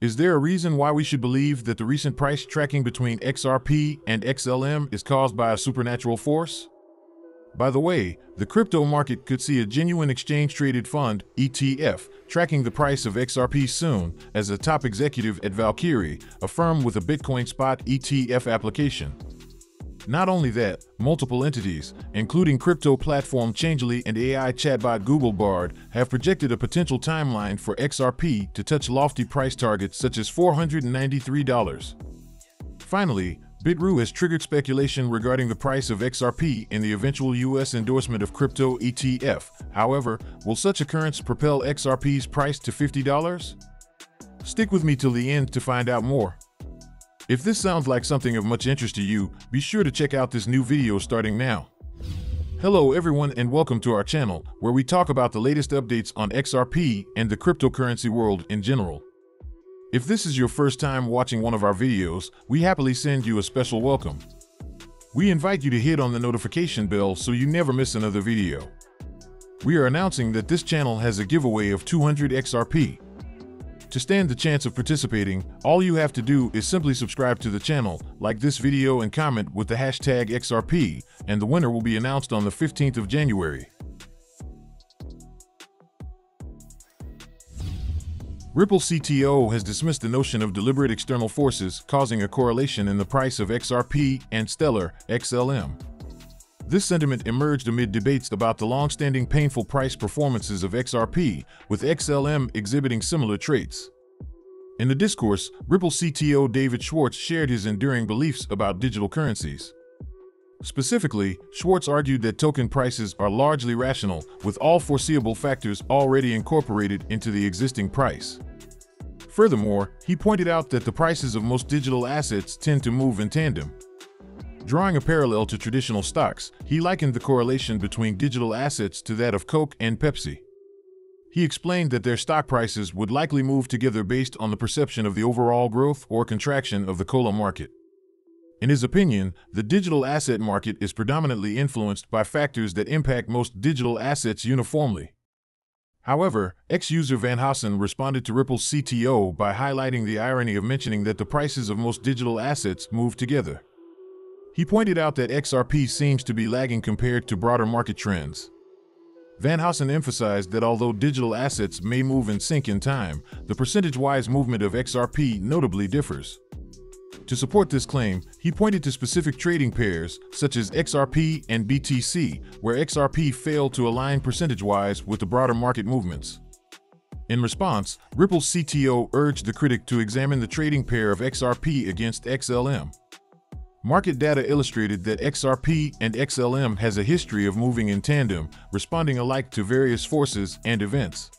Is there a reason why we should believe that the recent price tracking between XRP and XLM is caused by a supernatural force? By the way, the crypto market could see a genuine exchange traded fund, ETF, tracking the price of XRP soon as a top executive at Valkyrie, a firm with a Bitcoin spot ETF application. Not only that, multiple entities, including crypto platform Changelly and AI chatbot Google Bard, have projected a potential timeline for XRP to touch lofty price targets such as $493. Finally, Bitrue has triggered speculation regarding the price of XRP in the eventual US endorsement of crypto ETF. However, will such occurrence propel XRP's price to $50? Stick with me till the end to find out more. If this sounds like something of much interest to you, be sure to check out this new video starting now. Hello everyone and welcome to our channel, where we talk about the latest updates on XRP and the cryptocurrency world in general. If this is your first time watching one of our videos, we happily send you a special welcome. We invite you to hit on the notification bell so you never miss another video. We are announcing that this channel has a giveaway of 200 XRP, to stand the chance of participating, all you have to do is simply subscribe to the channel, like this video and comment with the hashtag XRP, and the winner will be announced on the 15th of January. Ripple CTO has dismissed the notion of deliberate external forces causing a correlation in the price of XRP and Stellar, XLM. This sentiment emerged amid debates about the long-standing painful price performances of XRP, with XLM exhibiting similar traits. In the discourse, Ripple CTO David Schwartz shared his enduring beliefs about digital currencies. Specifically, Schwartz argued that token prices are largely rational, with all foreseeable factors already incorporated into the existing price. Furthermore, he pointed out that the prices of most digital assets tend to move in tandem, Drawing a parallel to traditional stocks, he likened the correlation between digital assets to that of Coke and Pepsi. He explained that their stock prices would likely move together based on the perception of the overall growth or contraction of the cola market. In his opinion, the digital asset market is predominantly influenced by factors that impact most digital assets uniformly. However, X user Van Hausen responded to Ripple's CTO by highlighting the irony of mentioning that the prices of most digital assets move together. He pointed out that XRP seems to be lagging compared to broader market trends. Van Hausen emphasized that although digital assets may move in sync in time, the percentage-wise movement of XRP notably differs. To support this claim, he pointed to specific trading pairs, such as XRP and BTC, where XRP failed to align percentage-wise with the broader market movements. In response, Ripple's CTO urged the critic to examine the trading pair of XRP against XLM. Market data illustrated that XRP and XLM has a history of moving in tandem, responding alike to various forces and events.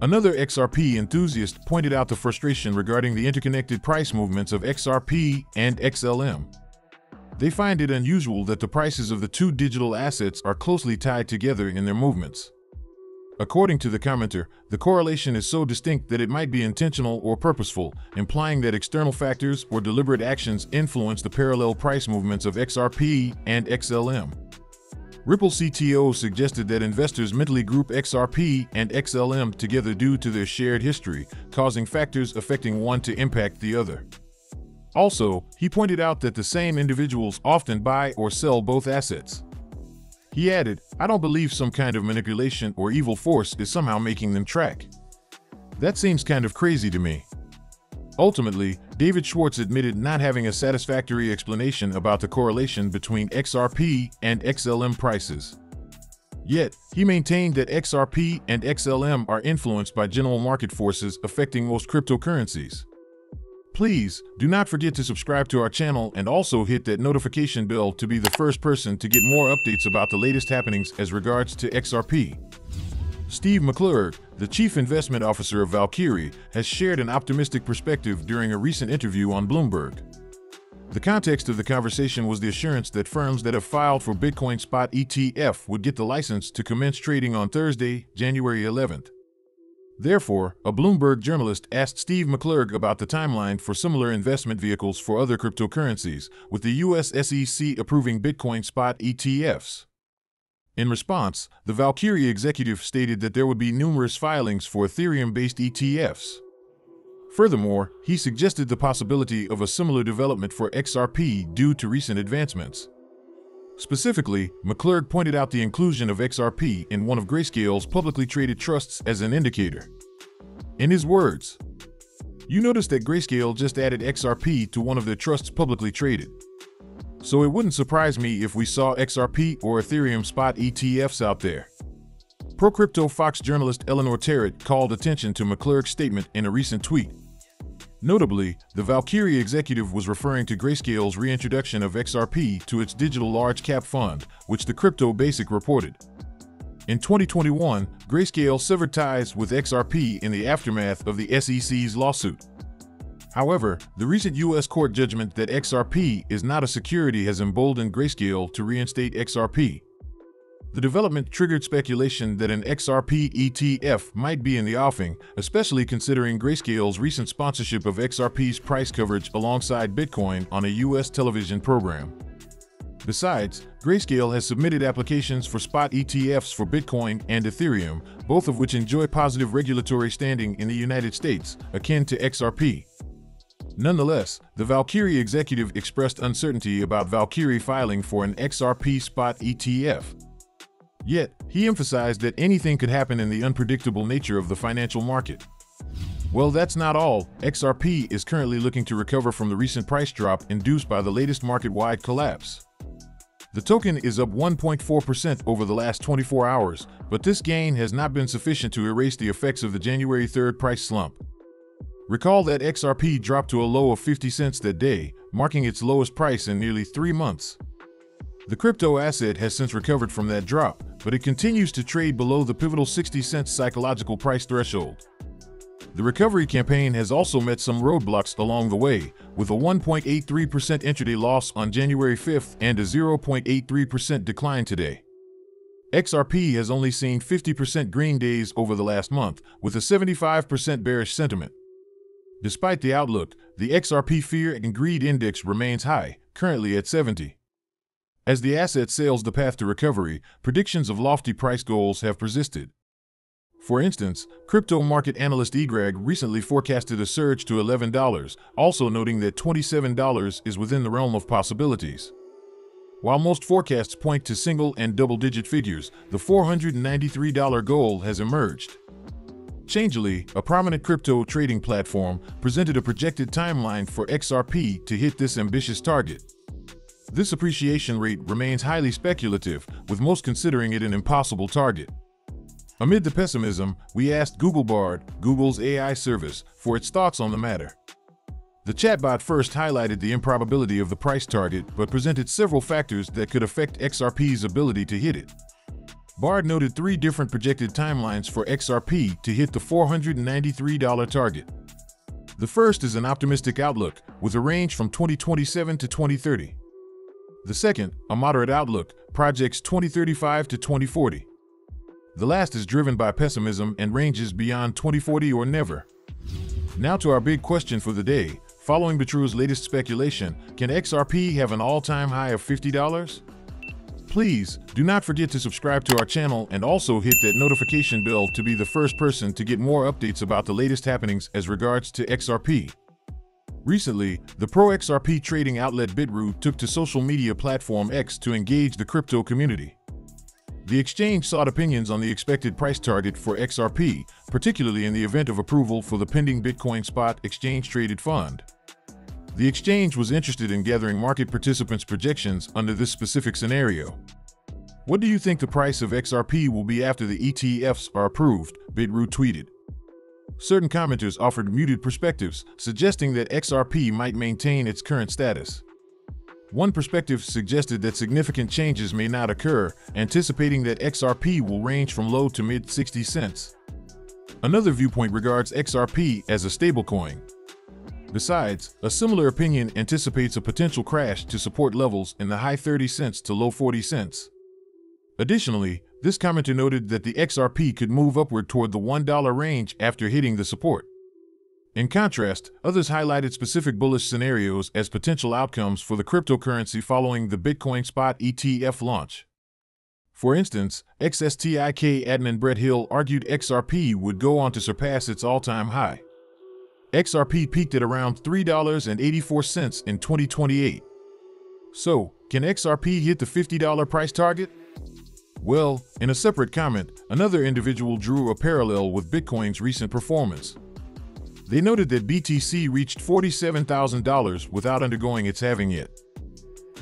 Another XRP enthusiast pointed out the frustration regarding the interconnected price movements of XRP and XLM. They find it unusual that the prices of the two digital assets are closely tied together in their movements. According to the commenter, the correlation is so distinct that it might be intentional or purposeful, implying that external factors or deliberate actions influence the parallel price movements of XRP and XLM. Ripple CTO suggested that investors mentally group XRP and XLM together due to their shared history, causing factors affecting one to impact the other. Also, he pointed out that the same individuals often buy or sell both assets. He added, I don't believe some kind of manipulation or evil force is somehow making them track. That seems kind of crazy to me. Ultimately, David Schwartz admitted not having a satisfactory explanation about the correlation between XRP and XLM prices. Yet, he maintained that XRP and XLM are influenced by general market forces affecting most cryptocurrencies. Please, do not forget to subscribe to our channel and also hit that notification bell to be the first person to get more updates about the latest happenings as regards to XRP. Steve McClurg, the Chief Investment Officer of Valkyrie, has shared an optimistic perspective during a recent interview on Bloomberg. The context of the conversation was the assurance that firms that have filed for Bitcoin Spot ETF would get the license to commence trading on Thursday, January 11th. Therefore, a Bloomberg journalist asked Steve McClurg about the timeline for similar investment vehicles for other cryptocurrencies, with the US SEC approving Bitcoin spot ETFs. In response, the Valkyrie executive stated that there would be numerous filings for Ethereum based ETFs. Furthermore, he suggested the possibility of a similar development for XRP due to recent advancements. Specifically, McClurg pointed out the inclusion of XRP in one of Grayscale's publicly traded trusts as an indicator. In his words, you notice that Grayscale just added XRP to one of their trusts publicly traded. So it wouldn't surprise me if we saw XRP or Ethereum spot ETFs out there. Pro Crypto Fox journalist Eleanor Terrett called attention to McClurg's statement in a recent tweet. Notably, the Valkyrie executive was referring to Grayscale's reintroduction of XRP to its digital large cap fund, which the Crypto Basic reported. In 2021, Grayscale severed ties with XRP in the aftermath of the SEC's lawsuit. However, the recent U.S. court judgment that XRP is not a security has emboldened Grayscale to reinstate XRP. The development triggered speculation that an XRP ETF might be in the offing, especially considering Grayscale's recent sponsorship of XRP's price coverage alongside Bitcoin on a U.S. television program. Besides, Grayscale has submitted applications for spot ETFs for Bitcoin and Ethereum, both of which enjoy positive regulatory standing in the United States, akin to XRP. Nonetheless, the Valkyrie executive expressed uncertainty about Valkyrie filing for an XRP spot ETF. Yet, he emphasized that anything could happen in the unpredictable nature of the financial market. Well, that's not all. XRP is currently looking to recover from the recent price drop induced by the latest market wide collapse. The token is up 1.4% over the last 24 hours, but this gain has not been sufficient to erase the effects of the January 3rd price slump. Recall that XRP dropped to a low of 50 cents that day, marking its lowest price in nearly three months. The crypto asset has since recovered from that drop, but it continues to trade below the pivotal 60 cents psychological price threshold. The recovery campaign has also met some roadblocks along the way, with a 1.83% intraday loss on January 5th and a 0.83% decline today. XRP has only seen 50% green days over the last month, with a 75% bearish sentiment. Despite the outlook, the XRP Fear and Greed Index remains high, currently at 70. As the asset sails the path to recovery, predictions of lofty price goals have persisted. For instance, crypto market analyst EGRAG recently forecasted a surge to $11, also noting that $27 is within the realm of possibilities. While most forecasts point to single and double digit figures, the $493 goal has emerged. Changelly, a prominent crypto trading platform, presented a projected timeline for XRP to hit this ambitious target. This appreciation rate remains highly speculative, with most considering it an impossible target. Amid the pessimism, we asked Google Bard, Google's AI service, for its thoughts on the matter. The chatbot first highlighted the improbability of the price target but presented several factors that could affect XRP's ability to hit it. Bard noted three different projected timelines for XRP to hit the $493 target. The first is an optimistic outlook, with a range from 2027 to 2030. The second, a moderate outlook, projects 2035 to 2040. The last is driven by pessimism and ranges beyond 2040 or never. Now to our big question for the day. Following Bitrue's latest speculation, can XRP have an all-time high of $50? Please, do not forget to subscribe to our channel and also hit that notification bell to be the first person to get more updates about the latest happenings as regards to XRP. Recently, the pro-XRP trading outlet Bitrue took to social media platform X to engage the crypto community. The exchange sought opinions on the expected price target for XRP, particularly in the event of approval for the pending Bitcoin spot exchange traded fund. The exchange was interested in gathering market participants' projections under this specific scenario. What do you think the price of XRP will be after the ETFs are approved? Bitrue tweeted. Certain commenters offered muted perspectives, suggesting that XRP might maintain its current status. One perspective suggested that significant changes may not occur, anticipating that XRP will range from low to mid 60 cents. Another viewpoint regards XRP as a stablecoin. Besides, a similar opinion anticipates a potential crash to support levels in the high 30 cents to low 40 cents. Additionally, this commenter noted that the XRP could move upward toward the $1 range after hitting the support. In contrast, others highlighted specific bullish scenarios as potential outcomes for the cryptocurrency following the Bitcoin Spot ETF launch. For instance, XSTIK admin Brett Hill argued XRP would go on to surpass its all time high. XRP peaked at around $3.84 in 2028. So, can XRP hit the $50 price target? Well, in a separate comment, another individual drew a parallel with Bitcoin's recent performance. They noted that BTC reached $47,000 without undergoing its halving yet.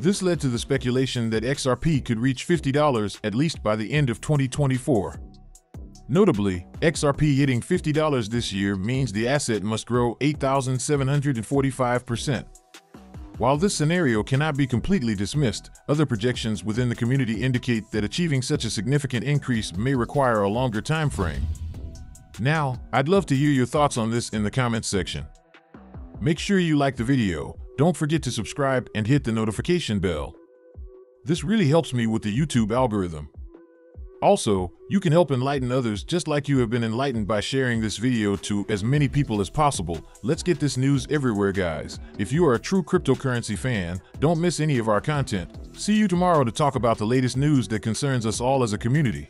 This led to the speculation that XRP could reach $50 at least by the end of 2024. Notably, XRP hitting $50 this year means the asset must grow 8,745%. While this scenario cannot be completely dismissed, other projections within the community indicate that achieving such a significant increase may require a longer time frame. Now, I'd love to hear your thoughts on this in the comments section. Make sure you like the video, don't forget to subscribe and hit the notification bell. This really helps me with the YouTube algorithm. Also, you can help enlighten others just like you have been enlightened by sharing this video to as many people as possible. Let's get this news everywhere, guys. If you are a true cryptocurrency fan, don't miss any of our content. See you tomorrow to talk about the latest news that concerns us all as a community.